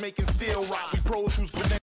making steel rock. We pros who's been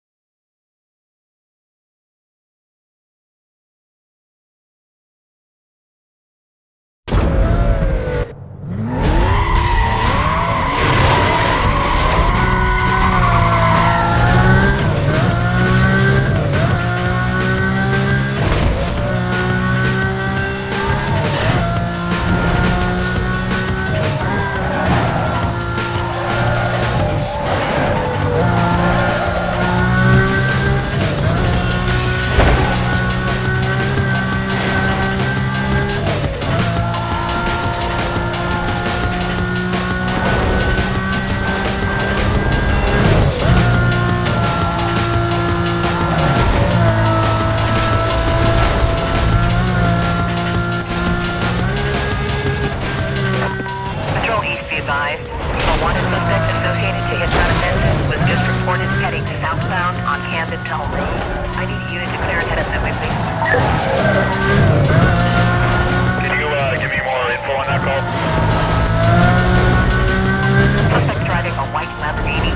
A wanted suspect associated to Hitchcock offenses was just reported heading southbound on Camden Tunnel Road. I need unit to clear ahead of up that way, please. Can you uh, give me more info on that call? Suspect driving a white Lamborghini.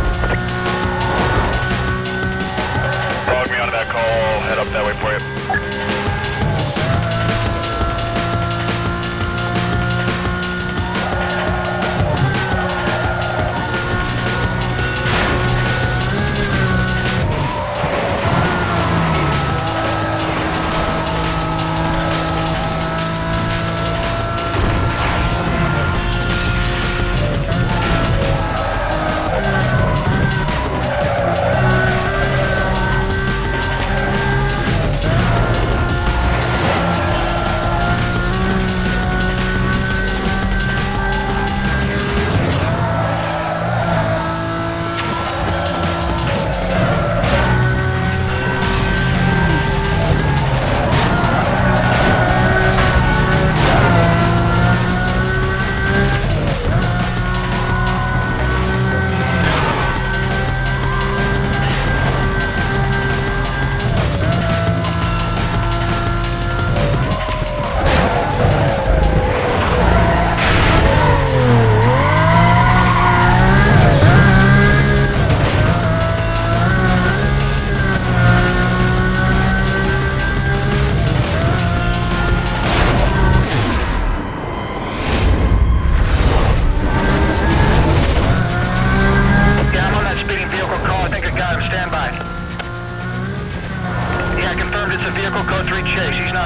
Log me onto that call. Head up that way for you.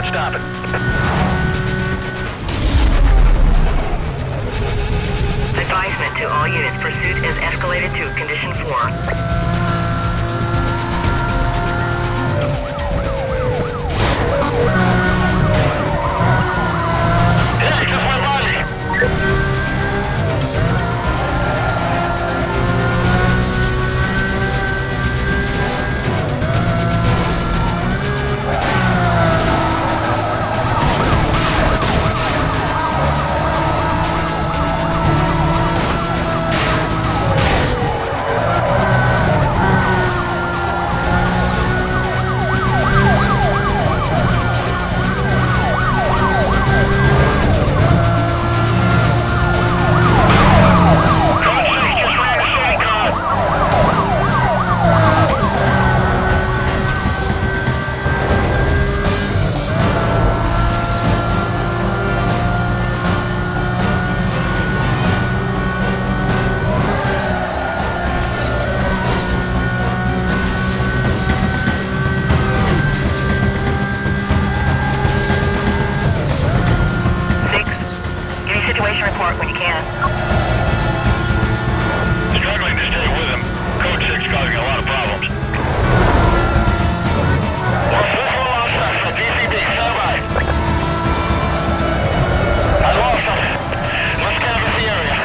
Not stopping. Struggling to stay with him. Code 6 causing a lot of problems. Suspect. By. I lost him. The area.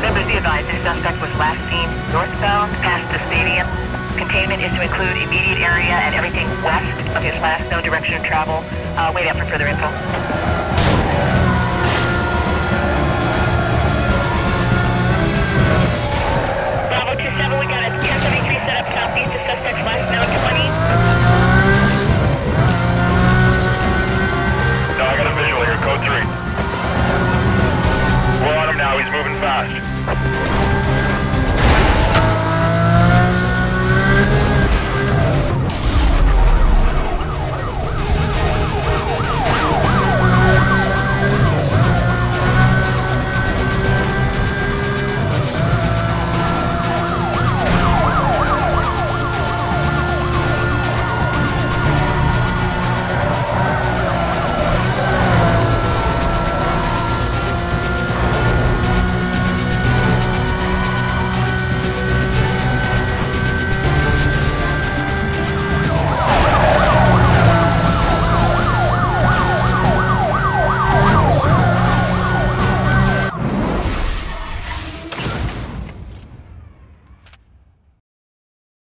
Members be advised, suspect was last seen northbound past the stadium. Containment is to include immediate area and everything west of his last known direction of travel. Uh, wait for further info. No,